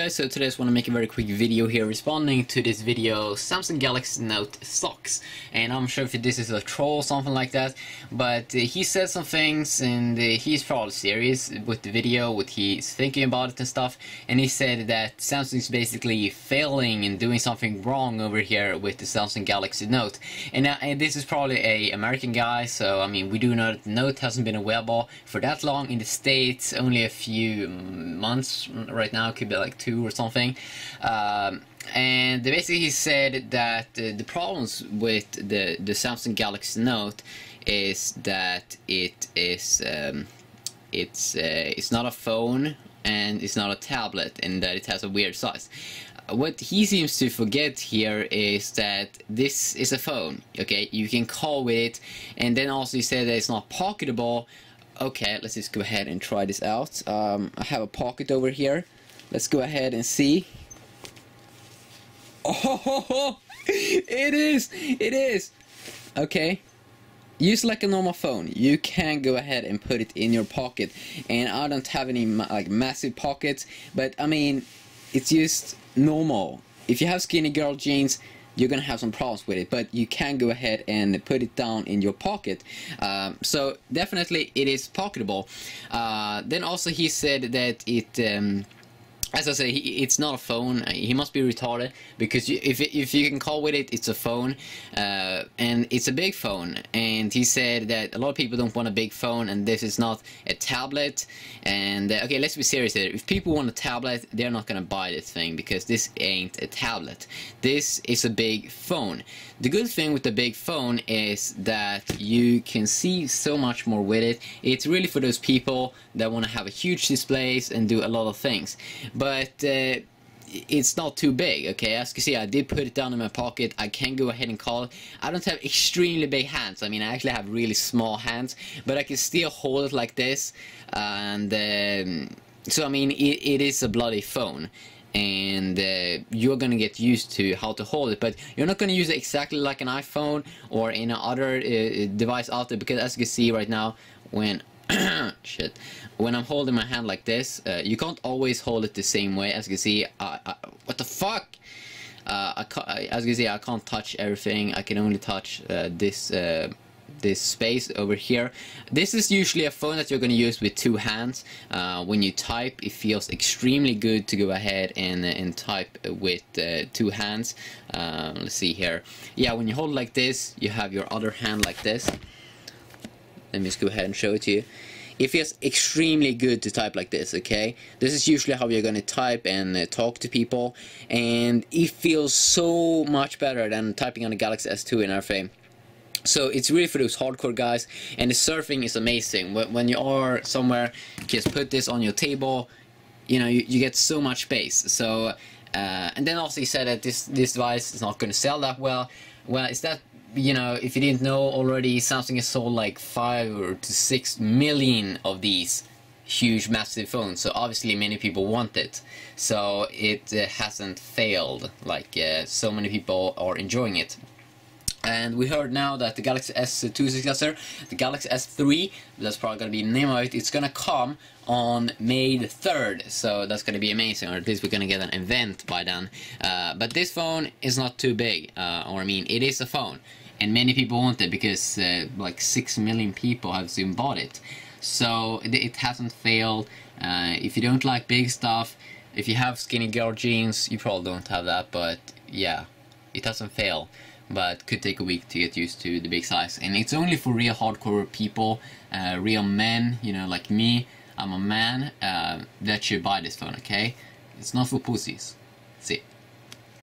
Guys, so today I just want to make a very quick video here responding to this video Samsung Galaxy Note sucks and I'm sure if this is a troll or something like that but uh, he said some things and uh, he's probably serious with the video what he's thinking about it and stuff. And he said that Samsung is basically failing and doing something wrong over here with the Samsung Galaxy Note. And, uh, and this is probably a American guy so I mean we do know that the Note hasn't been available for that long in the States only a few months right now could be like two or something. Um, and basically he said that uh, the problems with the, the Samsung Galaxy Note is that it is um, it's uh, it's not a phone and it's not a tablet and that it has a weird size. What he seems to forget here is that this is a phone okay? You can call with it and then also he said that it's not pocketable. Okay let's just go ahead and try this out. Um, I have a pocket over here Let's go ahead and see. Oh, it is! It is! Okay. Use like a normal phone. You can go ahead and put it in your pocket. And I don't have any like massive pockets, but I mean, it's just normal. If you have skinny girl jeans, you're gonna have some problems with it but you can go ahead and put it down in your pocket um, so definitely it is pocketable uh, then also he said that it um, as I say, he, it's not a phone. He must be retarded because you, if if you can call with it, it's a phone, uh, and it's a big phone. And he said that a lot of people don't want a big phone, and this is not a tablet. And uh, okay, let's be serious here. If people want a tablet, they're not gonna buy this thing because this ain't a tablet. This is a big phone. The good thing with the big phone is that you can see so much more with it. It's really for those people that want to have a huge displays and do a lot of things. But uh, it's not too big, okay? As you can see, I did put it down in my pocket. I can go ahead and call. I don't have extremely big hands. I mean, I actually have really small hands, but I can still hold it like this. And um, so, I mean, it, it is a bloody phone and uh, you're gonna get used to how to hold it but you're not gonna use it exactly like an iPhone or in other uh, device out there because as you can see right now when shit when I'm holding my hand like this uh, you can't always hold it the same way as you can see what the fuck uh, I as you can see I can't touch everything I can only touch uh, this uh, this space over here. This is usually a phone that you're going to use with two hands. Uh, when you type, it feels extremely good to go ahead and, and type with uh, two hands. Um, let's see here. Yeah, when you hold like this, you have your other hand like this. Let me just go ahead and show it to you. It feels extremely good to type like this, okay? This is usually how you're going to type and uh, talk to people, and it feels so much better than typing on a Galaxy S2 in RFA. So it's really for those hardcore guys, and the surfing is amazing. When you are somewhere, just put this on your table, you know, you, you get so much space. So, uh, and then also he said that this, this device is not going to sell that well. Well, is that, you know, if you didn't know already, Samsung has sold like 5 or to 6 million of these huge massive phones so obviously many people want it so it uh, hasn't failed like uh, so many people are enjoying it and we heard now that the Galaxy S2 successor, the Galaxy S3, that's probably going to be the name of it, it's going to come on May the 3rd. So that's going to be amazing, or at least we're going to get an event by then. Uh, but this phone is not too big, uh, or I mean, it is a phone. And many people want it because uh, like 6 million people have soon bought it. So it, hasn't failed. Uh, if you don't like big stuff, if you have skinny girl jeans, you probably don't have that, but yeah, it doesn't fail but could take a week to get used to the big size. And it's only for real hardcore people, uh, real men, you know, like me, I'm a man, uh, that should buy this phone, okay? It's not for pussies. See.